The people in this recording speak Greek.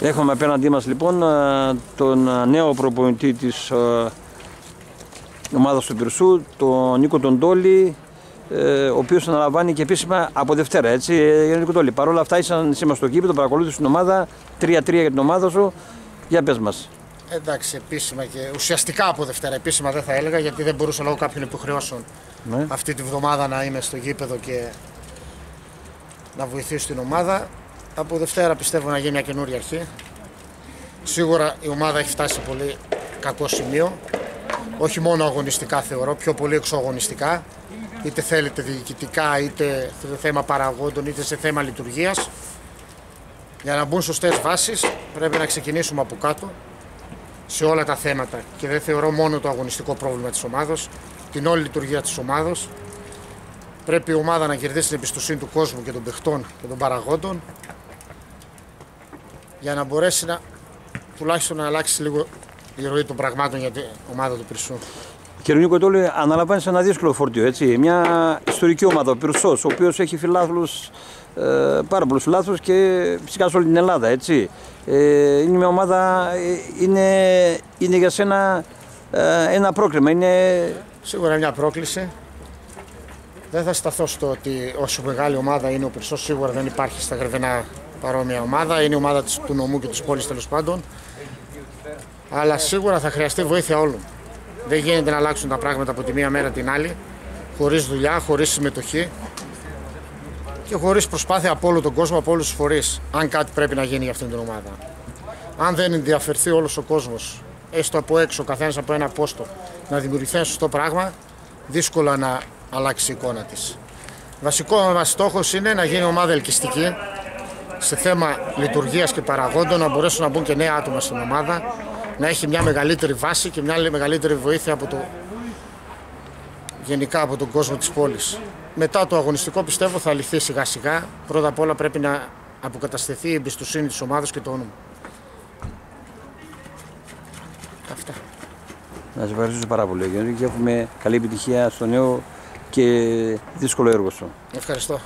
Έχουμε απέναντί μας λοιπόν ε, τον ε, νέο προπονητή της ε, ομάδας του Πυρσού, τον Νίκο τον Τόλη, ο οποίος αναλαμβάνει και επίσημα από Δευτέρα, έτσι, για Νίκο Τόλη. Παρ' όλα αυτά ήσαν σήμερα στο κήπεδο, παρακολούθησε την ομάδα, 3-3 για την ομάδα σου. Για πες μας. Εντάξει, επίσημα και ουσιαστικά από Δευτέρα. Επίσημα δεν θα έλεγα γιατί δεν μπορούσα λόγω κάποιων υποχρεώσεων ναι. αυτή τη βδομάδα να είμαι στο γήπεδο και να βοηθήσω την ομάδα. Από Δευτέρα πιστεύω να γίνει μια καινούρια αρχή. Σίγουρα η ομάδα έχει φτάσει σε πολύ κακό σημείο. Όχι μόνο αγωνιστικά θεωρώ, πιο πολύ εξωαγωνιστικά. Είτε θέλετε διοικητικά, είτε σε θέμα παραγόντων, είτε σε θέμα λειτουργίας. Για να μπουν σωστές βάσεις πρέπει να ξεκινήσουμε από κάτω σε όλα τα θέματα. Και δεν θεωρώ μόνο το αγωνιστικό πρόβλημα της ομάδα, την όλη λειτουργία της ομάδα. Πρέπει η ομάδα να κερδίσει την εμπιστοσύνη του κόσμου και των παιχτών και των παραγόντων για να μπορέσει να τουλάχιστον να αλλάξει λίγο η ροή των πραγμάτων για την ομάδα του Πυρσού. Κύριε Νίκο Τόλη, αναλαμβάνει ένα δύσκολο φορτίο. Έτσι. Μια ιστορική ομάδα, ο Πυρσός, ο οποίος έχει φιλάθλους, ε, πάρα πολλούς φιλάθλους και φυσικά σε όλη την Ελλάδα. Έτσι. Ε, είναι μια ομάδα, ε, είναι, είναι για σένα ε, ένα πρόκλημα. Είναι... Σίγουρα μια πρόκληση. Δεν θα σταθώ στο ότι όσο μεγάλη ομάδα είναι ο Πυρσός, σίγουρα δεν υπάρχει στα γρεβενά παρόμοια ομάδα. Είναι η ομάδα του νομού και της πόλης τέλος πάντων. Αλλά σίγουρα θα χρειαστεί βοήθεια όλων. Δεν γίνεται να αλλάξουν τα πράγματα από τη μία μέρα την άλλη, χωρίς δουλειά, χωρίς συμμετοχή και χωρίς προσπάθεια από όλο τον κόσμο, από όλους τους φορείς, αν κάτι πρέπει να γίνει για αυτήν την ομάδα. Αν δεν ενδιαφερθεί όλος ο κόσμος, έστω από έξω, καθένας από ένα πόστο, να δημιουργηθεί ένα σωστό πράγμα, δύσκολα να αλλάξει η εικόνα της. Βασικό μα στόχος είναι να γίνει ομάδα ελκυστική, σε θέμα λειτουργίας και παραγόντων να μπορέσουν να μπουν και νέα άτομα στην ομάδα, να έχει μια μεγαλύτερη βάση και μια μεγαλύτερη βοήθεια από το, γενικά από τον κόσμο της πόλης. Μετά το αγωνιστικό πιστεύω θα λυθεί σιγά σιγά. Πρώτα απ' όλα πρέπει να αποκατασταθεί η εμπιστοσύνη της ομάδας και το όνομα. Αυτά. Να σας ευχαριστήσω πάρα πολύ Γιώργη και έχουμε καλή επιτυχία στο νέο και δύσκολο έργο σου. Ευχαριστώ.